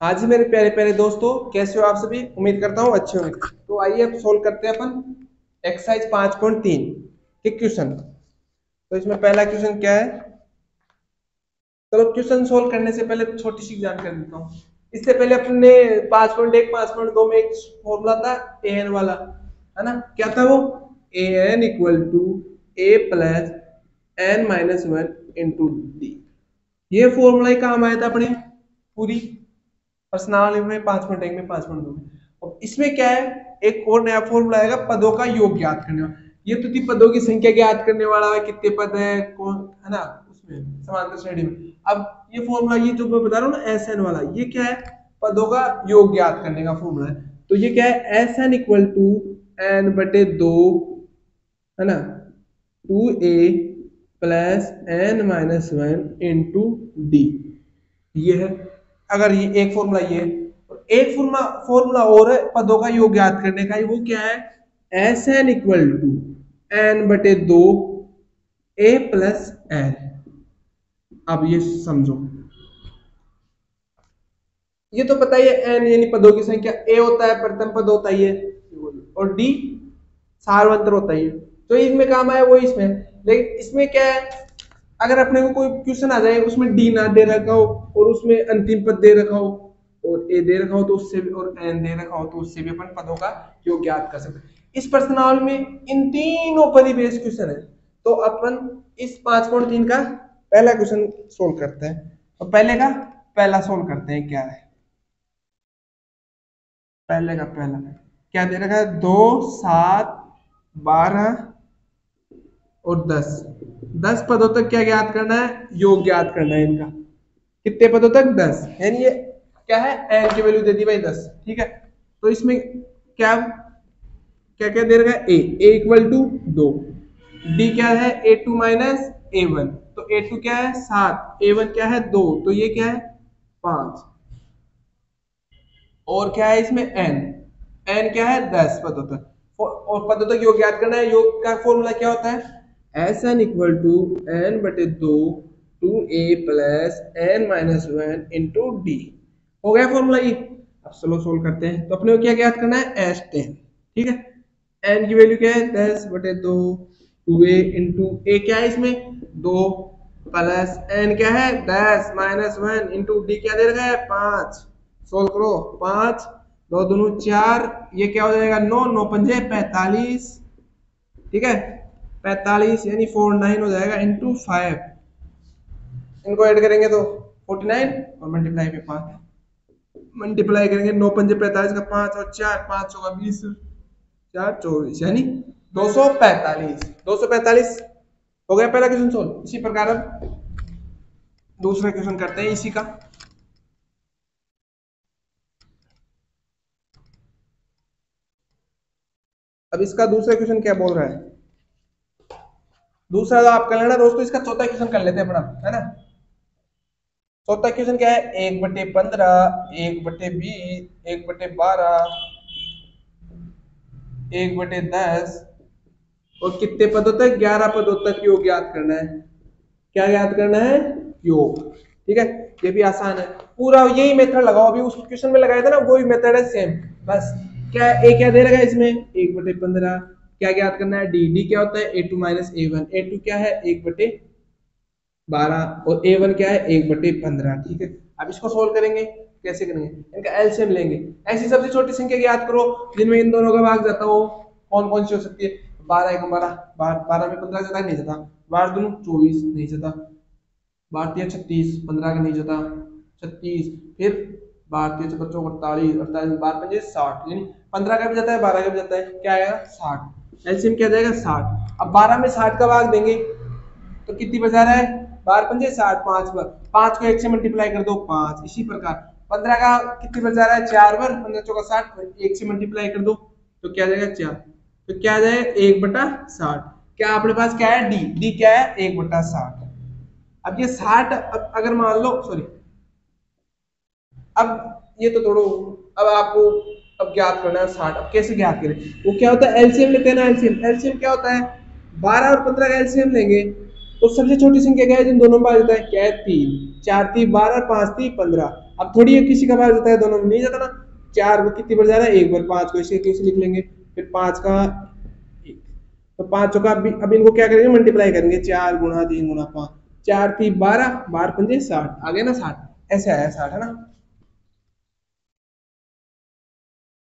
हाँ जी, मेरे प्यारे प्यारे दोस्तों, कैसे हो आप सभी? उम्मीद करता हूँ अच्छे होंगे। तो आइए अब सोल्व करते हैं अपन एक्सरसाइज पाँच पॉइंट तीन के क्वेश्चन तो इसमें पहला क्वेश्चन क्या है? चलो तो क्वेश्चन सोल्व करने से पहले छोटी सी जानकारी देता हूँ। इससे पहले अपने पाँच पॉइंट एक, पाँच पॉइंट दो में एक फॉर्मूला था ए एन वाला, है ना? क्या था वो? A N equal to A plus N minus one into D ये फॉर्मूला ही काम आया था अपने, पूरी। पर्सनालिटी में पाँच एक में पाँच पॉइंट दो। में और इसमें क्या है? एक और नया फॉर्मूला आएगा, पदों का योग ज्ञात करने वाला। ये तो थी पदों की संख्या ज्ञात करने वाला है, कितने पद है, कौन, है ना? उसमें, समांतर श्रेणी में। अब ये फॉर्मूला ये जो मैं बता रहा हूँ ना एस एन वाला, ये क्या है? पदों का योग ज्ञात करने का फॉर्मूला है। तो ये क्या है? S N equal to N बटे दो, है ना? Two A plus N minus one into D ये है अगर ये एक फॉर्मूला ये, एक फॉर्मूला फॉर्मूला और है पदों का योग याद करने का वो क्या है? S N equal to N बटे दो ए प्लस एन अब ये समझो। ये तो पता ही है एन यानी पदों की संख्या ए होता है, प्रथम पद होता ही है। और डी सार्वंतर होता ही है। तो इनमें काम आया, वो इसमें। लेकिन इसमें क्या है? अगर अपने को कोई क्वेश्चन आ जाए, उसमें डी ना दे रखा हो और उसमें अंतिम पद दे रखा हो और ए दे रखा हो तो उससे भी, और एन दे रखा हो तो उससे भी अपन पदों का योग ज्ञात कर सकते इस पर्सनल में इन तीनों परिवेश क्वेश्चन है। तो अपन इस पाँच पॉइंट तीन का पहला क्वेश्चन सोल्व करते हैं। तो पहले का, पहला सोल्व करते हैं, क्या है? पहले का, पहला। क्या दे रखा है? दो, सात, बारह और दस। दस पदों तक क्या ज्ञात करना है? योग ज्ञात करना है इनका। कितने पदों तक? दस। यानी ये क्या है? एन की वैल्यू दे दी भाई दस। ठीक है? तो इसमें क्या क्या क्या दे रखा है? ए इक्वल टू दो। डी क्या है? A two minus A one तो ए टू क्या है? सात। ए वन क्या है? दो। तो ये क्या है? पाँच। और क्या है इसमें? एन एन क्या है? दस पदों तक। और पदों तक योग ज्ञात करना है। योग का फॉर्मूला क्या होता है? S N equal to N बटे दो two A plus N minus one into D हो गया फॉर्मूला ये अब चलो सोल्व करते हैं। तो अपने को क्या ज्ञात करना है? एस टेन ठीक है? एन की वैल्यू क्या है? दस बटे दो टू ए इंटू ए क्या है इसमें? दो प्लस एन क्या है? दस माइनस वन इंटू डी क्या दे रखा है? पाँच। सोल्व करो। पाँच, दो, दोनों, चार, ये क्या हो जाएगा? नौ नौ, पंजे, पैतालीस। ठीक है? पैतालीस, यानी फोर नाइन हो जाएगा इंटू फाइव इनको ऐड करेंगे तो फोर्टी नाइन और मल्टीप्लाई पे पाँच. मल्टीप्लाई करेंगे नौ पंजे पैंतालीस का पाँच और चार, पाँच सौ का बीस. चार, चौबीस, यानी दो सौ पैंतालीस. दो सौ पैंतालीस हो गया पहला क्वेश्चन सोल्व इसी प्रकार अब दूसरा क्वेश्चन करते हैं इसी का. अब इसका दूसरा क्वेश्चन क्या बोल रहा है? दूसरा आप कर लेना दोस्तों इसका चौथा क्वेश्चन कर लेते हैं अपना, है ना? चौथा क्वेश्चन क्या है? एक बटे पंद्रह, एक बटे बीस, एक बटे बारह, एक बटे दस। और कितने पदों तक ग्यारह पदों तक योग याद करना है। क्या याद करना है? योग। ठीक है? ये भी आसान है। पूरा यही मेथड लगाओ। अभी उस क्वेश्चन में लगाया था ना, वही मेथड है सेम बस। क्या एक क्या दे रखा है इसमें? एक बटे पंद्रह क्या ज्ञात करना है? डी डी क्या होता है? A two minus A one A two क्या है? एक बटे बारह. और ए वन क्या है? एक बटे पंद्रह. ठीक है? अब इसको सोल्व करेंगे. कैसे करेंगे? इनका एलसीएम लेंगे. ऐसी सबसे छोटी संख्या ज्ञात करो, जिनमें इन दोनों का भाग जाता हो. कौन कौन सी हो सकती है? बारह एक बारह. बारह में पंद्रह जाता नहीं जाता. बारह दोनों चौबीस नहीं जाता. भारतीय छत्तीस. पंद्रह का नहीं जाता. छत्तीस. फिर भारतीय बच्चों अड़तालीस अड़तालीस. बारह पंजे साठ. यानी पंद्रह का भी जाता है, बारह का भी जाता है. क्या आएगा साठ. एलसीएम क्या जाएगा? साठ। अब बारह में साठ का भाग देंगे। तो कितनी बचा रहा है? बारह पंजे साठ, पाँच बार पाँच को एक से मल्टीप्लाई कर दो, पाँच। इसी प्रकार। पंद्रह का कितनी बचा रहा है? चार बार पंद्रह चौका साठ एक से मल्टीप्लाई कर दो। तो क्या जाएगा? चार। तो क्या जाएगा? एक बटा साठ। क्या अपने पास क्या है? डी डी क्या है? एक बटा साठ। अब ये साठ, अब अगर मान लो सॉरी अब ये तो थोड़ो अब आपको अब ज्ञात करना है, साठ। अब कैसे ज्ञात करें? वो क्या होता है? एलसीएम लेते हैं ना एलसीएम एलसीएम क्या होता है? बारह और पंद्रह का एलसीएम लेंगे तो सबसे छोटी संख्या क्या है? जिन दोनों में आ जाता है, क्या है? तीन। चार तीन बारह, पाँच तीन पंद्रह। अब थोड़ी एक किसी का भाग जाता है, दोनों में नहीं जाता ना। चार को कितनी बार जा रहा है? एक बार पाँच को इसे लिख लेंगे। फिर पाँच का एक। तो पाँचों का अब इनको क्या करेंगे? मल्टीप्लाई करेंगे। चार गुणा तीन गुणा पाँच। चार थी बारह बारह पंजे साठ। आ गया ना साठ? ऐसे आया साठ, है ना?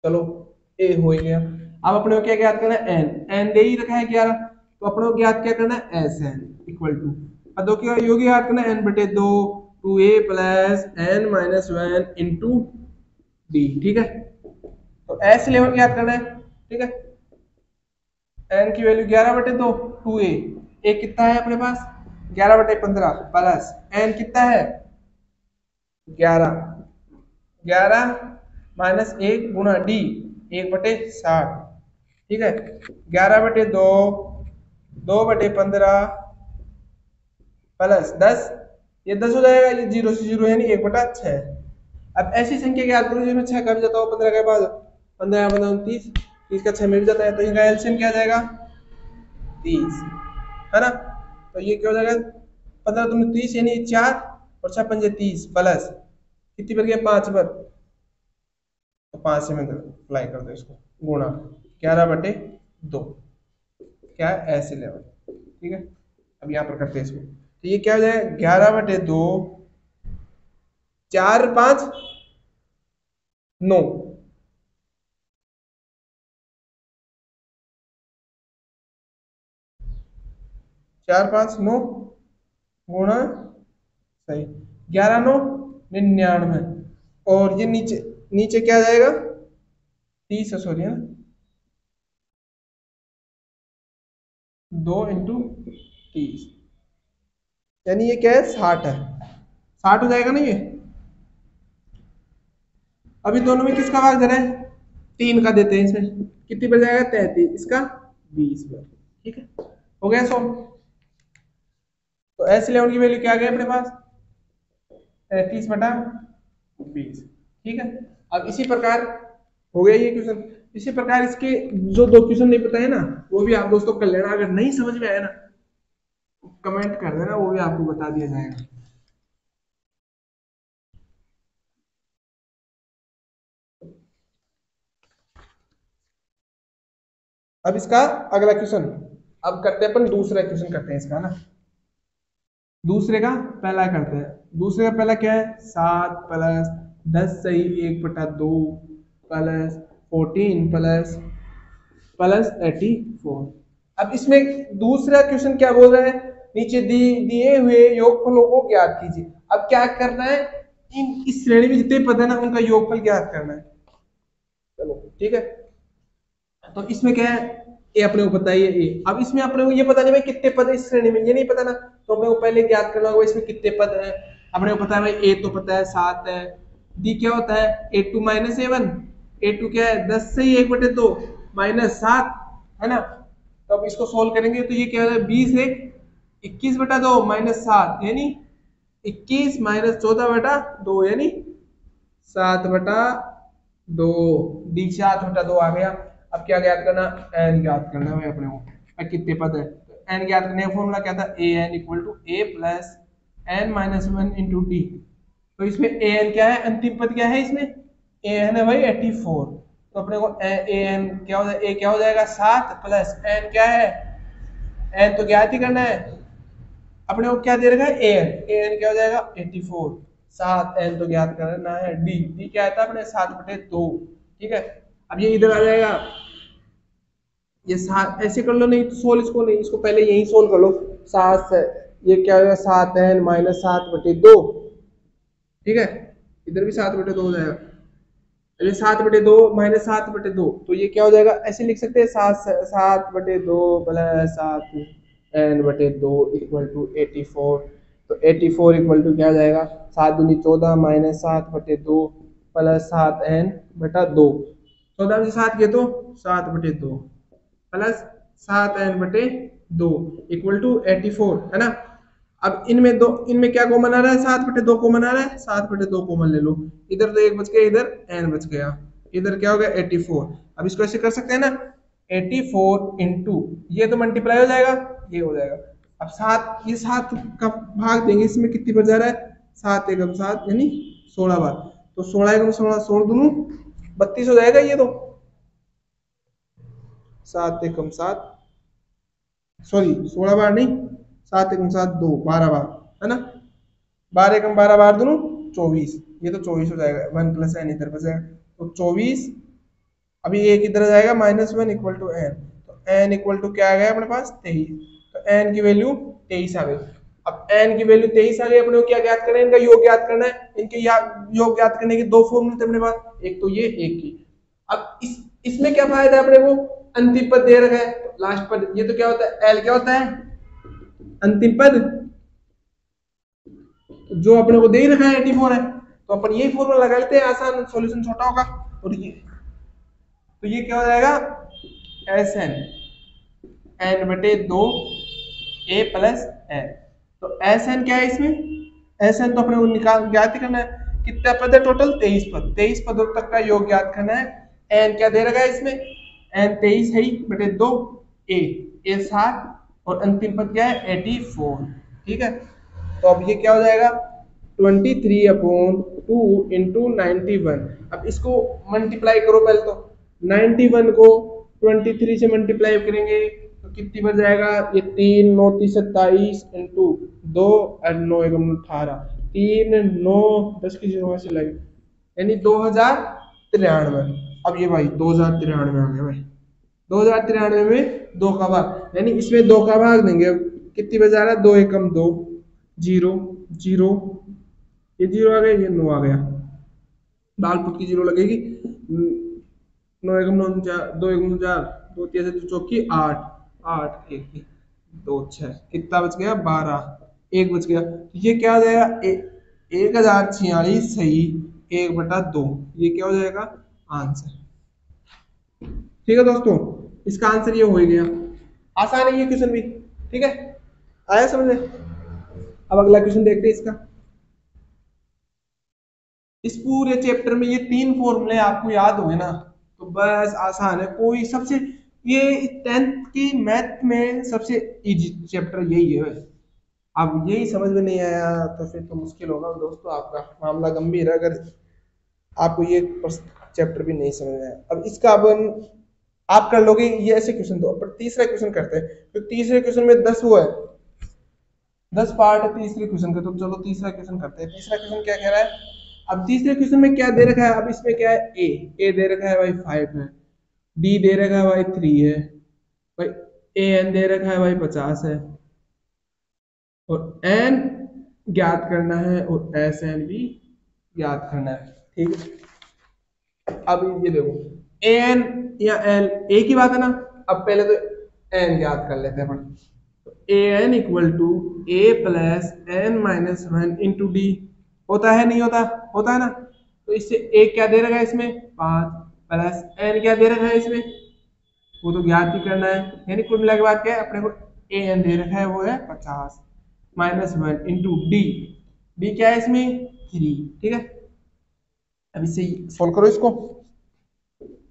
चलो ए हो गया। अब अपने को क्या ज्ञात करना है? एन एन दे ही रखा है ग्यारह तो अपने को ज्ञात क्या करना है? एस एन इक्वल टू अब दो क्या योगी ज्ञात करना है? एन बटे दो two A plus N minus one into D ठीक है? तो एस इलेवन ज्ञात करना है, ठीक है? एन की वैल्यू ग्यारह बटे दो टू ए ए कितना है अपने पास? ग्यारह बटे पंद्रह प्लस एन कितना है? ग्यारह। ग्यारह माइनस एक गुणा डी, एक बटे साठ ठीक है? ग्यारह बटे दो दो बटे पंद्रह प्लस दस, ये दस हो जाएगा, ये ज़ीरो से ज़ीरो यानी एक बटा छ अब ऐसी संख्या याद करो जिसमें छह कट जाता हो पंद्रह के बाद। पंद्रह पंद्रह उनतीस, तीस का छह मिल जाता है तो इनका एल्सियम क्या जाएगा? तीस। है ना? तो ये क्या हो जाएगा? पंद्रह तुमने तीस यानी चार, और छह पंजे तीस प्लस। कितनी पर गया पाँच पर तो पाँच से मैं अप्लाई कर दो इसको। गुणा। ग्यारह बटे दो। क्या है? इलेवन ठीक है? अब यहाँ पर करते हैं इसको। तो ये क्या हो जाएगा ग्यारह बटे दो। चार पाँच। नौ। चार पाँच नौ। गुणा। सही। ग्यारह नौ। निन्यानवे। और ये नीचे नीचे क्या जाएगा? तीस है सॉरी है। दो इंटू तीस यानी ये क्या है? साठ है। साठ हो जाएगा ना ये? अभी दोनों में किसका भाग दे रहे हैं? तीन का देते हैं इसमें। कितनी बच जाएगा? तैतीस। इसका बीस बार ठीक है? हो गया सौ। तो एस इलेवन की वैल्यू क्या आ गई अपने पास? तैतीस बटा बीस। ठीक है? अब इसी प्रकार हो गया ये क्वेश्चन इसी प्रकार इसके जो दो क्वेश्चन नहीं पता है ना, वो भी आप दोस्तों कर लेना अगर नहीं समझ में आया ना कमेंट कर देना, वो भी आपको बता दिया जाएगा. अब इसका अगला क्वेश्चन अब करते हैं अपन दूसरा क्वेश्चन करते हैं इसका ना. दूसरे का पहला करते हैं. दूसरे का पहला क्या है? सात प्लस दस सही, एक बटा दो plus fourteen plus plus eighty four अब इसमें दूसरा क्वेश्चन क्या बोल रहा है? नीचे दिए हुए योगफलों को ज्ञात कीजिए। अब क्या करना है? इन, इस श्रेणी में जितने पद है ना, उनका योगफल ज्ञात करना है। चलो, ठीक है? तो इसमें क्या है? ए अपने को पता है ये अब इसमें अपने को ये पता नहीं भाई कितने पद है इस श्रेणी में, ये नहीं पता ना। तो अपने को पहले ज्ञात करना होगा इसमें कितने पद है। अपने को पता है भाई ए तो पता है, सात है डी क्या होता है? A two minus A one A two क्या है? दस से ही एक बटे दो माइनस सात, है ना? तो अब इसको सोल्व करेंगे तो ये क्या होता है? बीस एक, इक्कीस बटा दो माइनस सात, यानी इक्कीस माइनस चौदह बटा दो, यानी सात बटा दो। डी सात बटा दो आ गया। अब क्या ज्ञात करना? एन ज्ञात करना है अपने कितने पद है? तो एन ज्ञात करने का फॉर्मूला क्या था? A N equal to A plus N minus one into D तो इसमें ए एन क्या है? अंतिम पद क्या है इसमें? ए एन है भाई एटी फोर तो अपने को ए एन क्या हो जाएगा ए क्या हो जाएगा? सात प्लस एन क्या है? एन तो ज्ञात ही करना है। अपने को क्या दे रखा है? एन ए एन क्या हो जाएगा? एटी फोर सात एन तो ज्ञात करना है। डी डी क्या आता है? अपने सात बटे दो। ठीक है? अब ये इधर आ जाएगा। ये सात, ऐसे कर लो, नहीं तो सोल्व इसको नहीं। इसको पहले यही सोल्व कर लो। सात ये क्या हो जाएगा? सात एन माइनस सात बटे दो। ठीक है? इधर भी सात बटे दो हो जाएगा। ये सात बटे दो माइनस सात बटे दो तो ये क्या हो जाएगा? ऐसे लिख सकते हैं, सात सात बटे दो प्लस सात एन बटे दो इक्वल टू एटी फोर तो एटी फोर इक्वल टू क्या हो जाएगा? सात दूनी चौदह माइनस सात बटे दो प्लस सात एन बटा दो। चौदह से सात किए तो सात बटे दो। प्लस सात एन बटे दो इक्वल टू एटी फोर है ना? अब इनमें दो, इनमें क्या कॉमन आ रहा है? सात बटे दो कॉमन आ रहा है? सात बटे दो कॉमन ले लो। इधर तो एक बच गया, इधर एन बच गया। इधर क्या हो गया? एटी फोर अब इसको ऐसे कर सकते हैं ना एटी फोर इंटू ये तो मल्टीप्लाई हो जाएगा, ये हो जाएगा। अब सात, ये सात का भाग देंगे, इसमें कितनी बच जा रहा है? सात एक सात, यानी सोलह बार। तो सोलह एकम सोलह सोलह दोनों, बत्तीस हो जाएगा ये तो। सात एकम सात। सॉरी सोलह बार नहीं सात एकम सात दो, बारह बार, है ना? बारह एकम बारह बार दोनों चौबीस। ये तो चौबीस हो जाएगा, वन प्लस एन इधर बचेगा तो चौबीस, अभी एक इधर जाएगा minus one equal to N तो एन इक्वल टू क्या आ गया अपने पास? तेईस। तो एन की वैल्यू तेईस आ गई। अब एन की वैल्यू तेईस आ गई, अपने क्या ज्ञात करना है? इनका योग ज्ञात करना है। इनके योग ज्ञात करने के दो फॉर्मूले थे अपने पास। एक तो ये, एक की अब इस, इसमें क्या फ़ायदा है अपने को? अंतिम पद दे रखा है। तो लास्ट पद, ये तो क्या होता है? एल क्या होता है? अंतिम पद जो अपने को दे रखा है एटी फोर है तो अपन यही फॉर्मूला लगा लेते हैं, आसान सॉल्यूशन छोटा होगा, और ये तो ये क्या हो जाएगा? एस एन एन बटे दो ए प्लस एन तो एस एन क्या है इसमें? एस एन तो अपने को निकाल, ज्ञात करना है, कितना पद है टोटल तेईस पद, तेईस पदों तक का योग ज्ञात करना है एन क्या दे रखा है इसमें? एन तेईस है बटे दो ए ए सात और अंतिम पद क्या है? एटी फोर ठीक है? तो अब ये क्या हो जाएगा? Twenty three upon two into ninety one अब इसको मल्टीप्लाई करो पहले तो। नाइन्टी वन को ट्वेंटी थ्री से मल्टीप्लाई करेंगे तो कितनी बन जाएगा? ये तीन, नौ, तीस, सत्ताईस इंटू दो और नौ एक अठारह। तीन, नौ, दस की ज़ीरो से लगे यानी दो हज़ार तिरानवे। अब ये भाई, दो हज़ार तिरानवे आ गया भाई। दो हज़ार तिरानवे में दो का भाग। यानी इसमें दो का भाग देंगे। कितनी बजा रहा है? दो एकम दो। Zero zero. ये ज़ीरो आ गया, ये नौ आ गया। दाल पुट की ज़ीरो लगेगी। नौ एकम नौ चार, दो एकम चार, दो तीन चौकी, आठ। आठ, एक दो, छह। कितना बच गया? बारह। एक बच गया। तो ये क्या हो जाएगा? एक हज़ार छियालीस सही, एक बटा दो। ये क्या हो जाएगा? आंसर। ठीक है दोस्तों? इसका आंसर ये हो ही गया। आसान है ये क्वेश्चन भी, ठीक है? आया समझ में? अब अगला क्वेश्चन देखते हैं इसका। इस पूरे चैप्टर में ये तीन फॉर्मूले आपको याद हुए ना तो बस आसान है। कोई सबसे, ये टेंथ की मैथ में सबसे इजी चैप्टर यही है। अब यही समझ में नहीं आया तो फिर तो मुश्किल होगा। दोस्तों, आपका मामला गंभीर है, अगर आपको ये चैप्टर भी नहीं समझ में आया। अब इसका अपन आप कर लोगे, ये ऐसे क्वेश्चन दो। पर तीसरा क्वेश्चन करते हैं। तो तीसरे क्वेश्चन में दस वो है। दस पार्ट है तीसरे क्वेश्चन का। तो चलो तीसरा क्वेश्चन करते हैं। तीसरा क्वेश्चन क्या कह रहा है? अब तीसरे क्वेश्चन में क्या दे रखा है? अब इसमें क्या है? ए ए दे रखा है भाई फाइव है। डी दे रखा है भाई थ्री है। भाई ए एन दे रखा है भाई पचास है। और एन ज्ञात करना है और एस एन भी ज्ञात करना है। ठीक है? अब ये देखो। एन या एल ए की बात है ना? अब पहले तो एन ज्ञात कर लेते हैं अपन। A N equal to A plus N minus one into D होता है, नहीं होता? होता है ना? तो इससे ए क्या दे रखा है इसमें? पाँच प्लस एन क्या दे रखा है इसमें? वो तो ज्ञात ही करना है। यानी कुल मिला के बाद क्या है? अपने को ए एन दे रखा है, वो है पचास minus one into D D क्या है इसमें? थ्री ठीक है? अब इसे सोल्व करो इसको।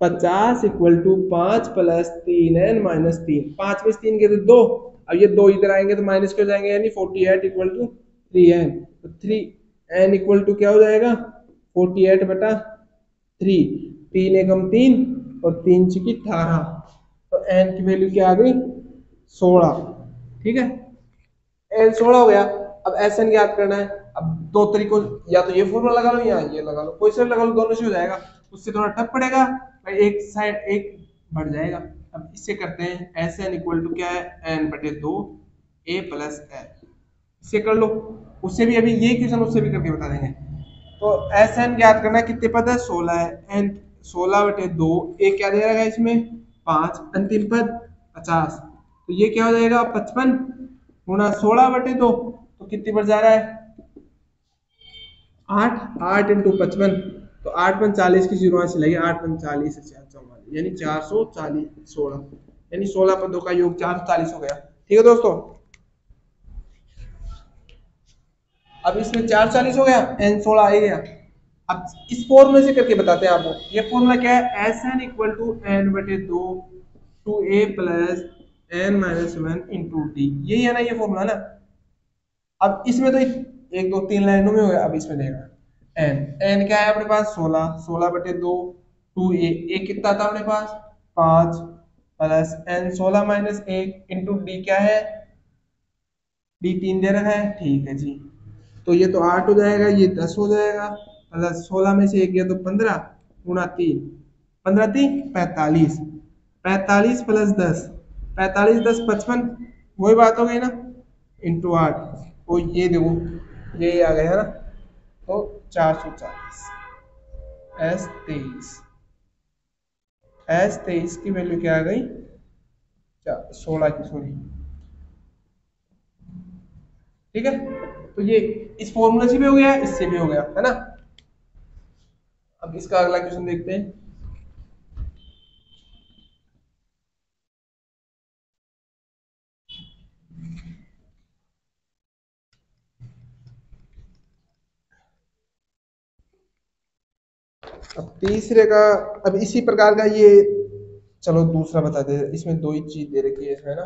पचास इक्वल टू पाँच प्लस तीन एन माइनस तीन। पाँच में तीन के तो दो। अब ये दो इधर आएँगे तो माइनस कर जाएँगे, यानी forty eight equal to three N तो थ्री एन इक्वल टू क्या हो जाएगा? फोर्टी एट बटा थ्री तीन एकम तीन और तीन छिकी अठारह। तो एन की वैल्यू क्या आ गई? सोलह। ठीक है? एन सोलह हो गया। अब एस एन याद करना है। अब दो तरीकों, या तो ये फॉर्मूला लगा लो या ये लगा लो। कोई से लगा लो, दोनों से हो जाएगा। उससे थोड़ा टफ पड़ेगा। एक साइड, एक बढ़ जाएगा। अब इससे करते हैं एस एन इक्वल टू क्या है? एन बटे दो ए प्लस एन इससे कर लो। उससे भी अभी ये क्वेश्चन उससे भी करके बता देंगे। तो एस एन याद करना कितने पद है? सोलह है। एन सोलह बटे दो ए क्या दे रहा है इसमें? पाँच। अंतिम पद, पचास। तो ये क्या हो जाएगा? पचपन गुना सोलह बटे दो तो कितनी बढ़ जा रहा है? आठ। आठ इंटू पचपन। तो आठ पन चालीस की ज़ीरो से लगी आठ पन चालीस चौवालीस, यानी चार सौ चालीस सोलह, यानी सोलह पदों का योग चार सौ चालीस हो गया। ठीक है दोस्तों? अब इसमें चार चालीस हो गया एन सोलह आ गया। अब इस फॉर्मूले से करके बताते हैं आपको। ये फॉर्मूला क्या है? S N equal to N बटे दो two A plus N minus one into D यही है ना ये फॉर्मूला ना? अब इसमें तो एक दो तीन लाइनों में हो गया, अब इसमें देगा एन एन क्या है अपने पास? सोलह। सोलह बटे दो, टू ए ए कितना था अपने पास? पाँच। प्लस एन सोलह माइनस एक इंटू डी क्या है? डी तीन दे रखा है। ठीक है जी। तो ये तो आठ हो जाएगा, ये दस हो जाएगा। प्लस सोलह में से एक गया तो पंद्रह गुणा तीन। पंद्रह तीन? पैतालीस। पैतालीस प्लस दस। पैतालीस, दस, पचपन, वही बात हो गई ना? इंटू आठ। वो ये देखो, ये आ गया है ना? तो चार सौ चालीस। एस तेईस। एस तेईस की वैल्यू क्या आ गई? सोलह की सॉरी ठीक है? तो ये इस फॉर्मूला से भी हो गया, इससे भी हो गया, है ना? अब इसका अगला क्वेश्चन देखते हैं। अब तीसरे का, अब इसी प्रकार का ये, चलो दूसरा बता दे, इसमें दो ही चीज़ दे रखी है ना?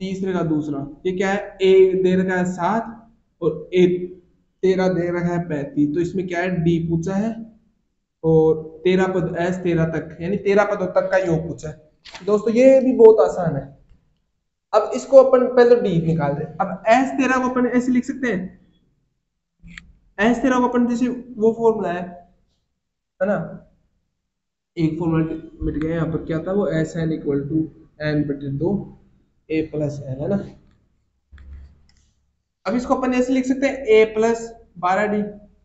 तीसरे का दूसरा, ये क्या है? ए दे रखा है सात और ए तेरह दे रखा है पैंतीस तो इसमें क्या है? डी पूछा है और तेरह पद एस तेरह तक, यानी तेरह पदों तक का योग पूछा है। दोस्तों, ये भी बहुत आसान है। अब इसको अपन पहले डी निकाल दे। अब एस तेरह को अपन ऐसे लिख सकते हैं। एस तेरह को अपन जैसे वो फॉर्मूला है है ना? एक फॉर्मूला मिट गया यहाँ पर, क्या था वो? S N equal to N बटे दो ए प्लस एन है ना? अब इसको अपन ऐसे लिख सकते हैं ए प्लस बारह डी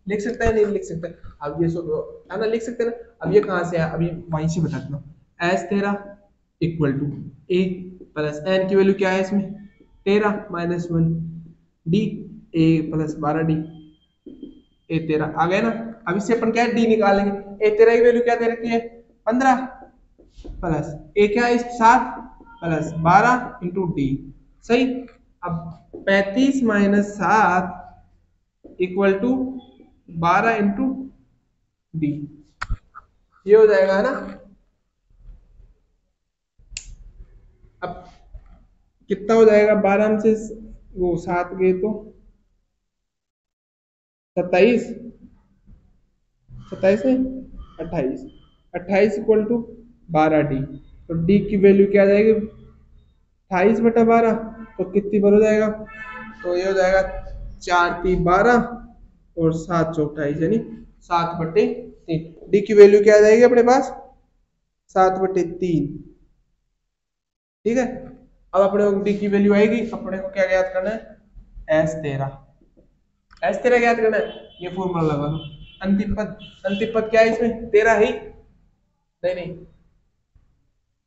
लिख सकते हैं, नहीं लिख सकते अब ये सब है ना? लिख सकते हैं ना? अब ये कहाँ से है अभी वहीं से बताता हूँ। एस तेरा equal to A plus N की वैल्यू क्या है इसमें? तेरह minus one D A plus बारह डी ए तेरह आ गया ना? अब इससे अपन क्या डी निकालेंगे। ए तेरह की वैल्यू क्या दे रखी है? पंद्रह। प्लस ए क्या है? सात। प्लस बारह इंटू डी सही? अब पैंतीस माइनस सात इक्वल टू बारह इंटू डी ये हो जाएगा ना? अब कितना हो जाएगा? बारह से वो सात गए तो? सत्ताईस। सत्ताईस में अट्ठाईस। अट्ठाईस इक्वल टू बारह डी तो डी की वैल्यू क्या आ जाएगी? अट्ठाईस बटा बारह तो कितनी बार हो जाएगा? तो ये हो जाएगा चार तीन बारह और सात सौ अट्ठाईस यानी सात बटे तीन। डी की वैल्यू क्या आ जाएगी अपने पास? सात बटे तीन। ठीक है? अब अपने को डी की वैल्यू आएगी। अपने को क्या याद करना है? एस तेरह। एस तेरह याद करना ये फॉर्मूला लगा दो। अंतिम पद अंतिम पद क्या है इसमें? तेरह ही। नहीं नहीं।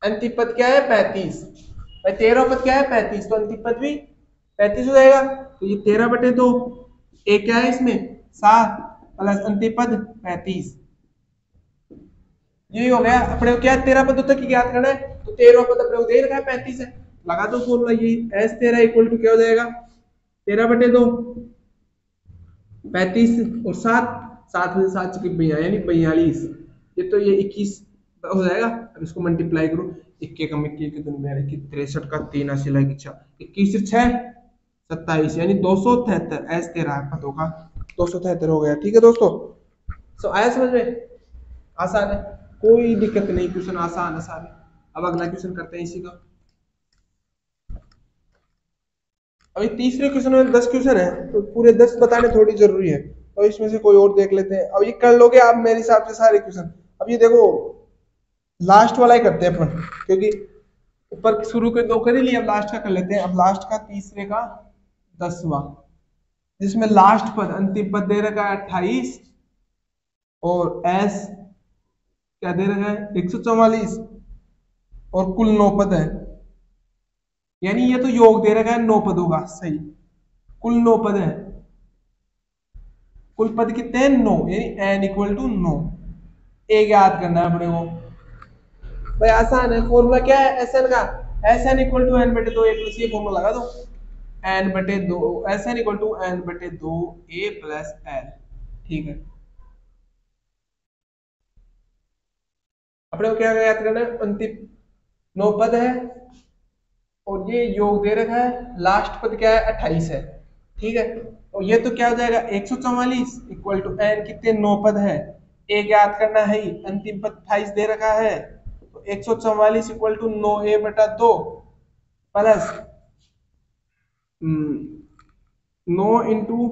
अंतिम पद क्या है? पैंतीस। भाई, तेरह पद क्या है? पैंतीस। तो अंतिम पद भी पैंतीस हो जाएगा। तो ये तेरह बटे दो। एक क्या है इसमें? सात प्लस अंतिम पद पैंतीस। यही हो गया। अपने को क्या तेरह पदों तक याद करना है? तो तेरह पद अपने दे रखा है, पैंतीस है। लगा दो फॉर्मूला यही। एस तेरह इक्वल टू क्या हो जाएगा? तेरह बटे दो। पैंतीस और सात सात में सात चुकी बया, यानी बयालीस। ये तो ये इक्कीस हो जाएगा। अब इसको मल्टीप्लाई करो। इक्के का मिक्की के दिन में इक्कीस तिरसठ का तीन अस्सी लगी छह इक्कीस छह, सत्ताईस, यानी दो सौ तिहत्तर। एस तेरह पदों का दो सौ तिहत्तर हो गया। ठीक है दोस्तों? सो आया समझ में? आसान है। कोई दिक्कत नहीं। क्वेश्चन आसान आसान है। अब अगला क्वेश्चन करते हैं इसी का। अभी तीसरे क्वेश्चन में दस क्वेश्चन है तो पूरे दस बताने थोड़ी ज़रूरी है। तो इसमें से कोई और देख लेते हैं। अब ये कर लोगे आप मेरे हिसाब से सारे क्वेश्चन। अब ये देखो लास्ट वाला ही करते हैं अपन, क्योंकि ऊपर शुरू के दो कर ही लिए, अब लास्ट का कर लेते हैं। अब लास्ट का, तीसरे का, दसवा। जिसमें लास्ट पद, अंतिम पद दे रखा है अट्ठाईस, और एस क्या दे रखा है? एक सौ चौवालीस, और कुल नौ पद है। यानी ये तो योग दे रखा है, नौ पदों का, सही। कुल नौ पद है। कुल पद कितने हैं? नौ, यानी एन इक्वल टू नौ। एक याद करना है अपने को। भाई, आसान है। फॉर्मूला क्या है? एस एन का। S N equal to N बटे दो ए प्लस ये फॉर्मूला लगा दो। एन बटे दो S N equal to N बटे दो ए प्लस एल ठीक है। अपने को क्या याद करना है? अंतिम नौ पद है। और ये योग दे रखा है लास्ट पद क्या है? अट्ठाईस है। ठीक है? और ये तो क्या हो जाएगा? एक सौ चौवालीस इक्वल टू एन कितने? नौ पद है। ए याद करना है ही। अंतिम पद अट्ठाईस दे रखा है। तो एक सौ चौवालीस इक्वल टू नौ ए बटा दो प्लस हम्म, नौ इंटू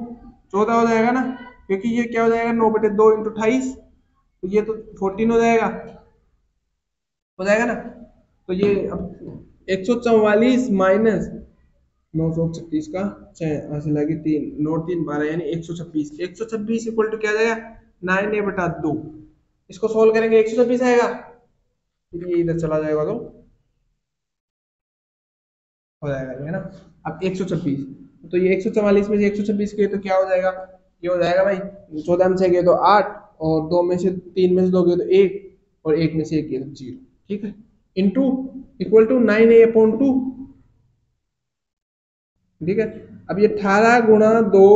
चौदह हो जाएगा ना? क्योंकि ये क्या हो जाएगा? नौ बटे दो इंटू अठाईस तो ये तो फोर्टीन हो जाएगा। हो जाएगा ना? तो ये अब एक सौ चौवालीस माइनस नौ सौ छत्तीस का छह हासिल लगी तीन, नौ, तीन, बारह, यानी एक सौ छब्बीस। एक सौ छब्बीस इक्वल टू क्या जाएगा? नाइन ए बटा दो। इसको सोल्व करेंगे, एक सौ छब्बीस आएगा। फिर ये इधर चला जाएगा तो हो जाएगा, है ना? अब एक सौ छब्बीस। तो ये एक सौ चवालीस में से एक सौ छब्बीस के तो क्या हो जाएगा? ये हो जाएगा भाई, चौदह में से गए तो आठ, और दो में से तीन में से दो गए तो एक, और एक में से एक गए तो ज़ीरो। ठीक है? Into equal to nine A upon two ठीक है? अब ये अठारह गुणा दो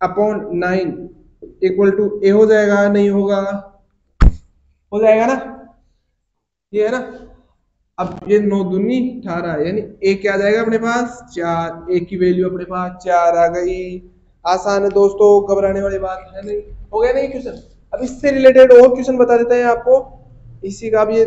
upon nine equal to A हो जाएगा, नहीं होगा? हो जाएगा ना? ये है ना? अब ये नौ दुनी अठारह, यानी ए क्या आ जाएगा अपने पास? चार। ए की वैल्यू अपने पास चार आ गई। आसान है दोस्तों, घबराने वाली बात है नहीं। हो गया नहीं क्वेश्चन? अब इससे रिलेटेड और क्वेश्चन बता देते हैं आपको। इसी का अब ये